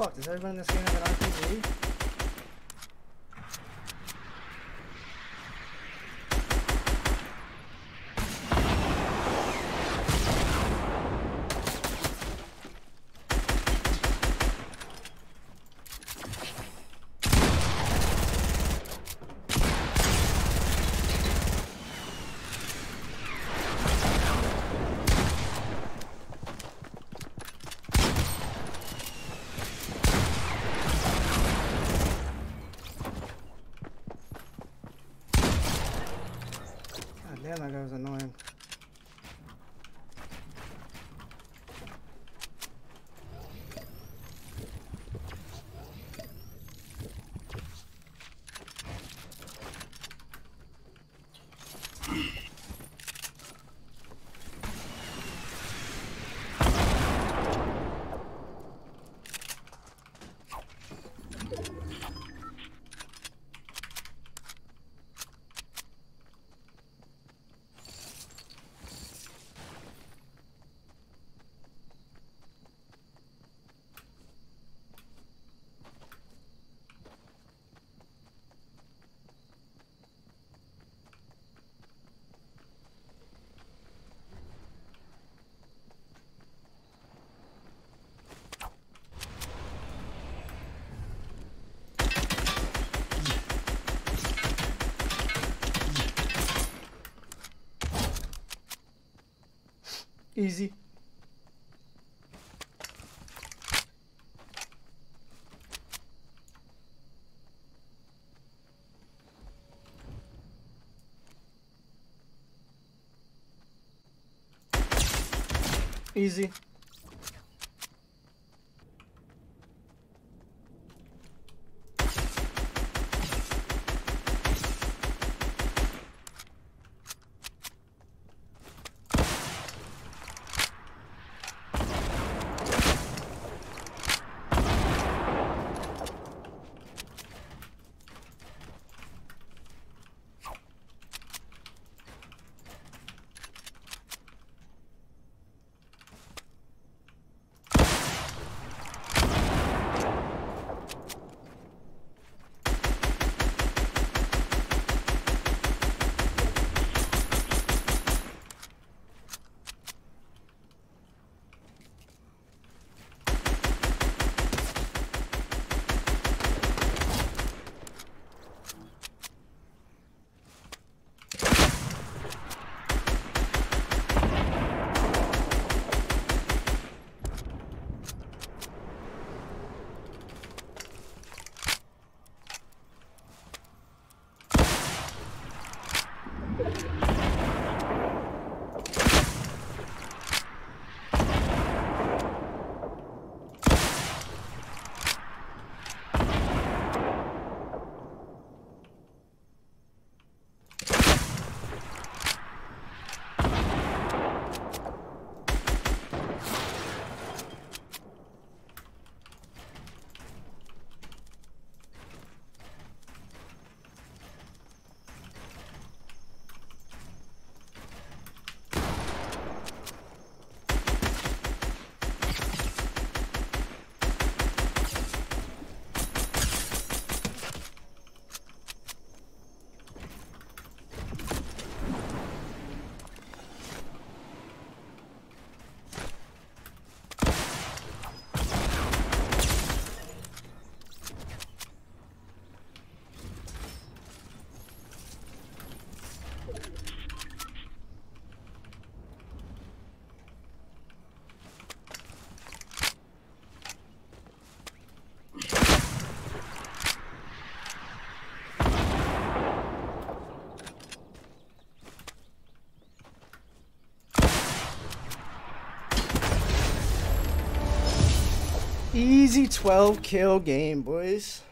fuck? Does everyone in this game have an RPG? Damn, that guy was annoying. Easy. Easy. Easy 12 kill game, boys.